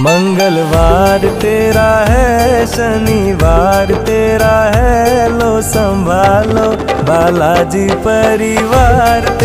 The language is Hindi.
मंगलवार तेरा है शनिवार तेरा है लो संभालो बालाजी परिवार।